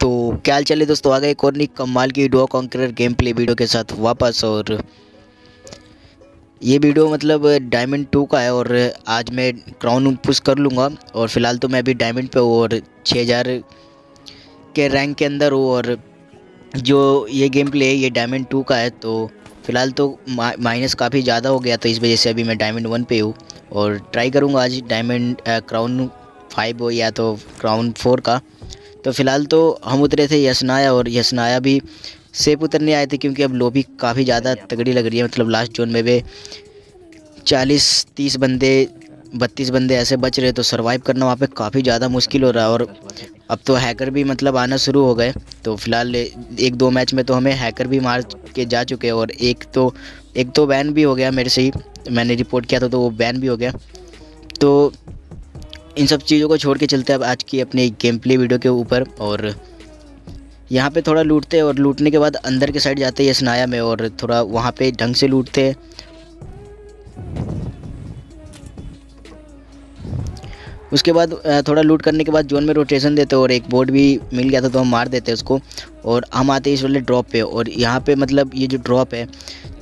तो क्या चले दोस्तों? आ गए एक और नई कमाल की डुआ कॉन्करर गेम प्ले वीडियो के साथ वापस और ये वीडियो मतलब डायमंड टू का है और आज मैं क्राउन पुश कर लूँगा और फ़िलहाल तो मैं अभी डायमंड पे हूँ और 6000 के रैंक के अंदर हूँ और जो ये गेम प्ले है, ये डायमंड टू का है तो फ़िलहाल तो माइनस काफ़ी ज़्यादा हो गया तो इस वजह से अभी मैं डायमंड वन पे हूँ और ट्राई करूँगा आज डायमंड क्राउन फाइव या तो क्राउन फोर का। तो फ़िलहाल तो हम उतरे थे यसनाया और यसनाया भी सेफ़ उतरने आए थे क्योंकि अब लोबी काफ़ी ज़्यादा तगड़ी लग रही है मतलब लास्ट जोन में भी चालीस, तीस बंदे, बत्तीस बंदे ऐसे बच रहे तो सर्वाइव करना वहाँ पे काफ़ी ज़्यादा मुश्किल हो रहा है और अब तो हैकर भी मतलब आना शुरू हो गए। तो फ़िलहाल एक दो मैच में तो हमें हैकर भी मार के जा चुके हैं और एक तो एक तो बैन भी हो गया मेरे से ही, मैंने रिपोर्ट किया था तो वो बैन भी हो गया। तो इन सब चीज़ों को छोड़ के चलते अब आज की अपनी गेम प्ले वीडियो के ऊपर और यहाँ पे थोड़ा लूटते और लूटने के बाद अंदर के साइड जाते हैं स्नाया में और थोड़ा वहाँ पे ढंग से लूटते उसके बाद थोड़ा लूट करने के बाद जोन में रोटेशन देते और एक बोर्ड भी मिल गया था तो हम मार देते उसको और हम आते हैं इस वाले ड्रॉप पे और यहाँ पे मतलब ये जो ड्रॉप है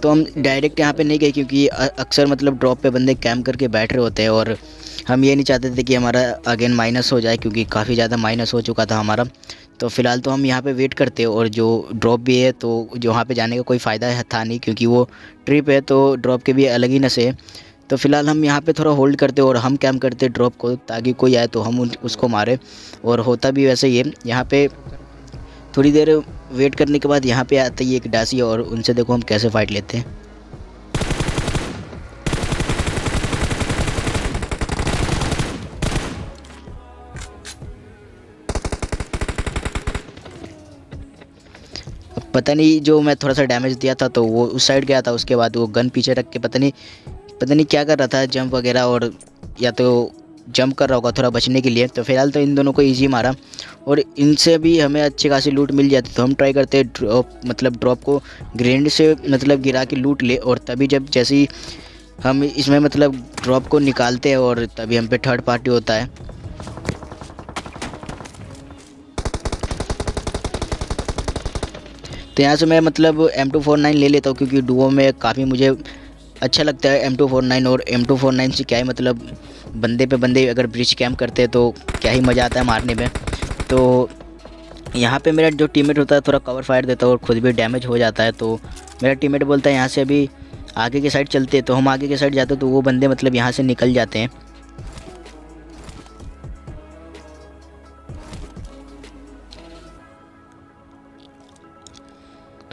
तो हम डायरेक्ट यहाँ पे नहीं गए क्योंकि अक्सर मतलब ड्रॉप पे बंदे कैम्प करके बैठ रहे होते हैं और हम ये नहीं चाहते थे कि हमारा अगेन माइनस हो जाए, क्योंकि काफ़ी ज़्यादा माइनस हो चुका था हमारा। तो फ़िलहाल तो हम यहाँ पे वेट करते हैं, और जो ड्रॉप भी है तो जो वहाँ पे जाने का कोई फ़ायदा था नहीं, क्योंकि वो ट्रिप है तो ड्रॉप के भी अलग ही नशे तो फ़िलहाल हम यहाँ पे थोड़ा होल्ड करते और हम कैम करते ड्रॉप को, ताकि कोई आए तो हम उसको मारे। और होता भी वैसे ही है, यहाँ पे थोड़ी देर वेट करने के बाद यहाँ पे आती है एक डासी और उनसे देखो हम कैसे फ़ाइट लेते हैं। पता नहीं जो मैं थोड़ा सा डैमेज दिया था तो वो उस साइड गया था, उसके बाद वो गन पीछे रख के पता नहीं पता नहीं क्या कर रहा था जंप वगैरह और या तो जंप कर रहा होगा थोड़ा बचने के लिए। तो फ़िलहाल तो इन दोनों को ईजी मारा और इनसे भी हमें अच्छी खासी लूट मिल जाती। तो हम ट्राई करते ड्रॉप मतलब ड्रॉप को ग्रेंड से मतलब गिरा के लूट ले और तभी जब जैसे ही हम इसमें मतलब ड्रॉप को निकालते हैं और तभी हम पे थर्ड पार्टी होता है। तो यहाँ से मैं मतलब एम टू फोर नाइन ले लेता हूँ, क्योंकि डुओ में काफ़ी मुझे अच्छा लगता है एम टू फोर नाइन और एम टू फोर नाइन से क्या ही मतलब बंदे पे बंदे अगर ब्रिज कैम्प करते हैं तो क्या ही मज़ा आता है मारने में। तो यहाँ पे मेरा जो टीममेट होता है थोड़ा कवर फायर देता है और ख़ुद भी डैमेज हो जाता है तो मेरा टीममेट बोलता है यहाँ से अभी आगे के साइड चलते तो हम आगे के साइड जाते तो वो बंदे मतलब यहाँ से निकल जाते हैं।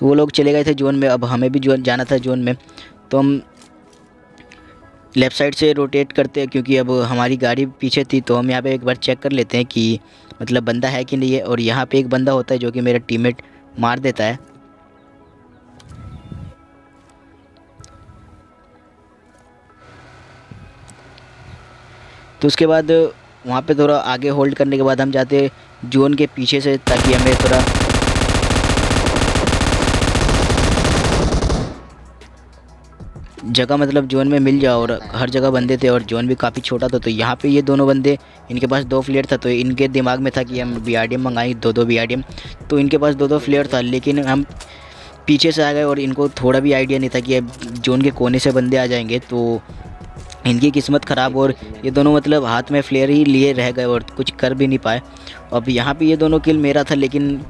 वो लोग चले गए थे जोन में, अब हमें भी जोन जाना था जोन में। तो हम लेफ़्ट साइड से रोटेट करते हैं, क्योंकि अब हमारी गाड़ी पीछे थी तो हम यहाँ पे एक बार चेक कर लेते हैं कि मतलब बंदा है कि नहीं है। और यहाँ पे एक बंदा होता है जो कि मेरा टीममेट मार देता है। तो उसके बाद वहाँ पे थोड़ा आगे होल्ड करने के बाद हम जाते जोन के पीछे से, ताकि हमें थोड़ा जगह मतलब जोन में मिल जाओ और हर जगह बंदे थे और जोन भी काफ़ी छोटा था तो यहाँ पे ये दोनों बंदे, इनके पास दो फ्लेयर था तो इनके दिमाग में था कि हम बी आर दो दो बी आर तो इनके पास दो दो फ्लेयर था, लेकिन हम पीछे से आ गए और इनको थोड़ा भी आइडिया नहीं था कि अब जोन के कोने से बंदे आ जाएँगे तो इनकी किस्मत ख़राब और ये दोनों मतलब हाथ में फ्लेयर ही लिए रह गए और कुछ कर भी नहीं पाए। अब यहाँ पे ये दोनों किल मेरा था, लेकिन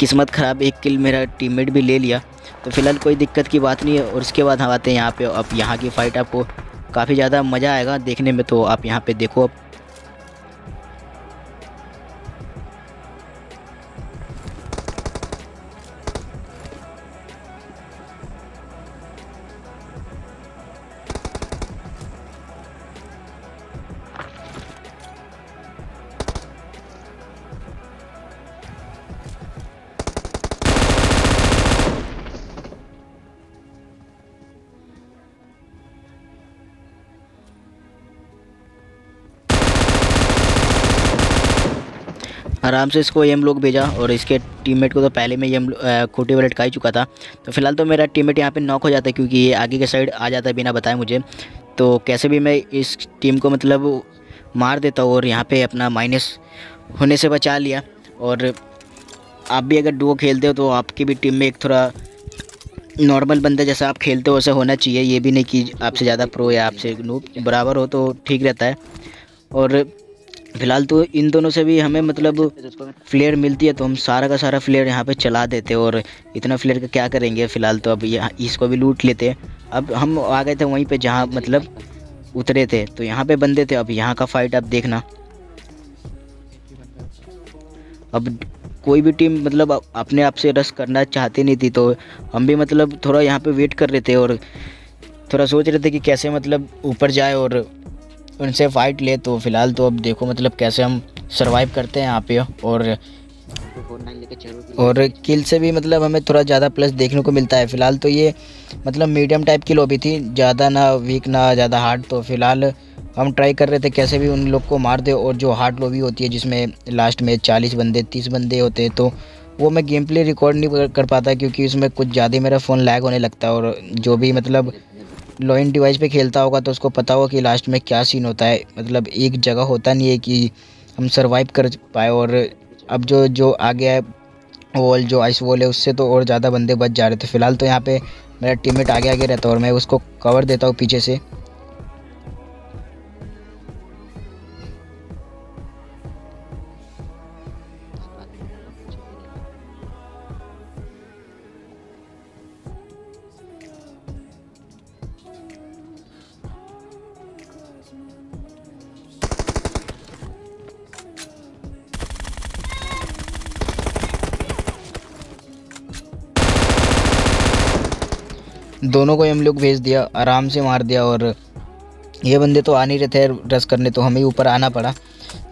किस्मत ख़राब, एक किल मेरा टीममेट भी ले लिया। तो फ़िलहाल कोई दिक्कत की बात नहीं है, और उसके बाद हम आते हैं यहाँ पे, अब यहाँ की फ़ाइट आपको काफ़ी ज़्यादा मज़ा आएगा देखने में तो आप यहाँ पे देखो अब। आराम से इसको एम लोग भेजा और इसके टीममेट को तो पहले में एम खोटी वाले लटका ही चुका था। तो फ़िलहाल तो मेरा टीममेट यहाँ पे नॉक हो जाता है क्योंकि ये आगे के साइड आ जाता है बिना बताए मुझे। तो कैसे भी मैं इस टीम को मतलब मार देता हूँ और यहाँ पर अपना माइनस होने से बचा लिया। और आप भी अगर डुओ खेलते हो तो आपकी भी टीम में एक थोड़ा नॉर्मल बंदे जैसा आप खेलते हो, वैसे होना चाहिए। ये भी नहीं कि आपसे ज़्यादा प्रो या आपसे नूब बराबर हो तो ठीक रहता है। और फ़िलहाल तो इन दोनों से भी हमें मतलब फ्लेयर मिलती है तो हम सारा का सारा फ्लेयर यहाँ पे चला देते और इतना फ्लेयर का क्या करेंगे फ़िलहाल तो अब यहाँ इसको भी लूट लेते अब हम आ गए थे वहीं पे जहाँ मतलब उतरे थे तो यहाँ पे बंदे थे। अब यहाँ का फाइट आप देखना। अब कोई भी टीम मतलब अपने आप से रस करना चाहती नहीं थी तो हम भी मतलब थोड़ा यहाँ पे वेट कर रहे थे और थोड़ा सोच रहे थे कि कैसे मतलब ऊपर जाए और उनसे फ़ाइट ले तो फ़िलहाल तो अब देखो मतलब कैसे हम सरवाइव करते हैं यहाँ पे और और किल से भी मतलब हमें थोड़ा ज़्यादा प्लस देखने को मिलता है। फ़िलहाल तो ये मतलब मीडियम टाइप की लॉबी थी, ज़्यादा ना वीक ना ज़्यादा हार्ड तो फ़िलहाल हम ट्राई कर रहे थे कैसे भी उन लोग को मार दे और जो हार्ड लॉबी होती है जिसमें लास्ट में चालीस बंदे, तीस बंदे होते हैं तो वो मैं गेम प्ले रिकॉर्ड नहीं कर पाता क्योंकि उसमें कुछ ज़्यादा मेरा फ़ोन लैग होने लगता है और जो भी मतलब लो इन डिवाइस पे खेलता होगा तो उसको पता होगा कि लास्ट में क्या सीन होता है। मतलब एक जगह होता नहीं है कि हम सर्वाइव कर पाए और अब जो जो आ गया है वॉल जो आइस वॉल है, उससे तो और ज़्यादा बंदे बच जा रहे थे। फ़िलहाल तो यहाँ पे मेरा टीममेट आगे आगे रहता है और मैं उसको कवर देता हूँ पीछे से। दोनों को हम लोग भेज दिया, आराम से मार दिया और ये बंदे तो आ नहीं रहे थे रस करने तो हमें ऊपर आना पड़ा।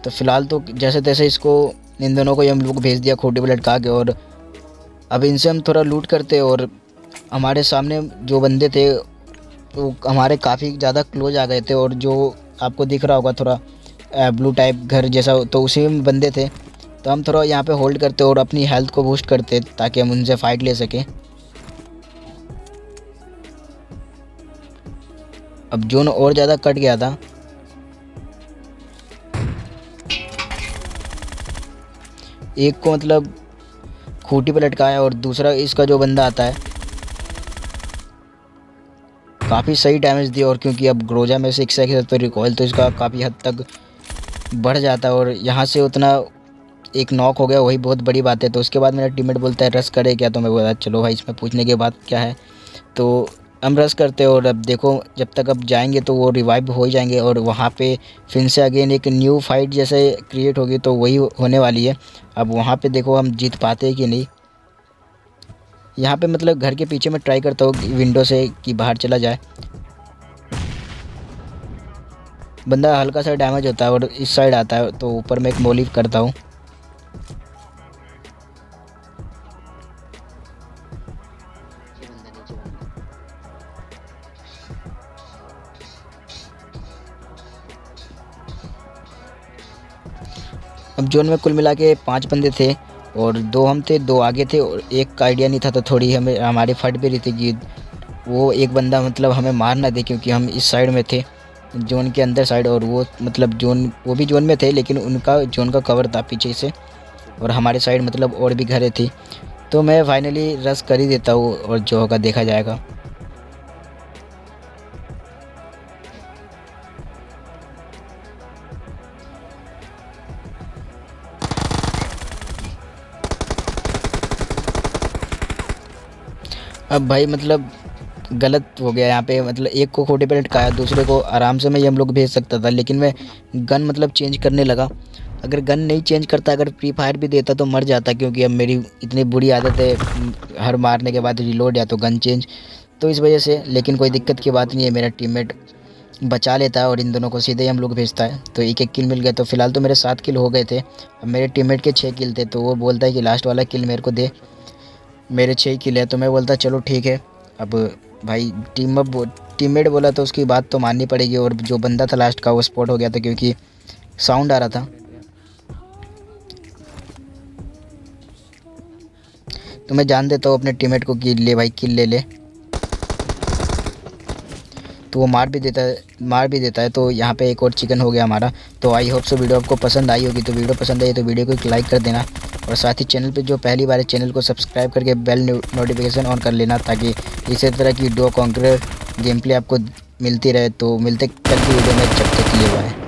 तो फ़िलहाल तो जैसे तैसे इसको इन दोनों को हम लोग भेज दिया, खोटे पर लटका के और अब इनसे हम थोड़ा लूट करते और हमारे सामने जो बंदे थे, वो हमारे काफ़ी ज़्यादा क्लोज आ गए थे और जो आपको दिख रहा होगा थोड़ा ब्लू टाइप घर जैसा तो उसी में बंदे थे। तो हम थोड़ा यहाँ पे होल्ड करते और अपनी हेल्थ को बूस्ट करते ताकि हम उनसे फ़ाइट ले सकें। अब जोन और ज़्यादा कट गया था। एक को मतलब खूटी पर लटकाया और दूसरा इसका जो बंदा आता है, काफ़ी सही डैमेज दिया और क्योंकि अब ग्रोजा में से एक से तो रिकॉयल तो इसका काफ़ी हद तक बढ़ जाता है और यहाँ से उतना एक नॉक हो गया, वही बहुत बड़ी बात है। तो उसके बाद मेरा टीममेट बोलता है, रस करे क्या? तो मैं बोला, चलो भाई, इसमें पूछने के बाद क्या है? तो हम रस करते और अब देखो, जब तक अब जाएँगे तो वो रिवाइव हो जाएँगे और वहाँ पे फिर से अगेन एक न्यू फाइट जैसे क्रिएट होगी तो वही होने वाली है। अब वहाँ पे देखो हम जीत पाते हैं कि नहीं। यहाँ पे मतलब घर के पीछे मैं ट्राई करता हूँ विंडो से कि बाहर चला जाए। बंदा हल्का सा डैमेज होता है और इस साइड आता है तो ऊपर मैं एक मोलिव करता हूँ। अब जोन में कुल मिला के पाँच बंदे थे और दो हम थे, दो आगे थे और एक का आइडिया नहीं था तो थोड़ी हमें, हमारी फट भी रही थी कि वो एक बंदा मतलब हमें मार ना दे क्योंकि हम इस साइड में थे, जोन के अंदर साइड और वो मतलब जोन, वो भी जोन में थे लेकिन उनका, जोन का कवर था पीछे से और हमारे साइड मतलब और भी घरें थी। तो मैं फाइनली रस कर ही देता हूँ और जो होगा देखा जाएगा। अब भाई मतलब गलत हो गया यहाँ पे मतलब एक को खोटे पे लटकाया, दूसरे को आराम से मैं ये हम लोग भेज सकता था, लेकिन मैं गन मतलब चेंज करने लगा। अगर गन नहीं चेंज करता, अगर फ्री फायर भी देता तो मर जाता, क्योंकि अब मेरी इतनी बुरी आदत है, हर मारने के बाद रिलोड या तो गन चेंज तो इस वजह से, लेकिन कोई दिक्कत की बात नहीं है, मेरा टीममेट बचा लेता है और इन दोनों को सीधे ही हम लोग भेजता है। तो एक एक किल मिल गया तो फ़िलहाल तो मेरे सात किल हो गए थे। अब मेरे टीममेट के छः किल थे तो वो बोलता है कि लास्ट वाला किल मेरे को दे। मेरे छः किल है तो मैं बोलता, चलो ठीक है। अब भाई टीम अब टीममेट बोला तो उसकी बात तो माननी पड़ेगी, और जो बंदा था लास्ट का, वो स्पॉट हो गया था, क्योंकि साउंड आ रहा था। तो मैं जान देता हूँ, अपने टीममेट को कि ले, भाई, किल ले ले। तो वो मार भी देता है मार भी देता है तो यहाँ पे एक और चिकन हो गया हमारा। तो आई होप सो वीडियो आपको पसंद आई होगी तो वीडियो पसंद आई तो वीडियो को एक लाइक कर देना। और साथ ही चैनल पे जो पहली बार है, चैनल को सब्सक्राइब करके बेल नोटिफिकेशन ऑन कर लेना, ताकि इसी तरह की डो कॉन्क्रेट गेम प्ले आपको मिलती रहे। तो मिलते कल की वीडियो में, जब तक लिए हुआ है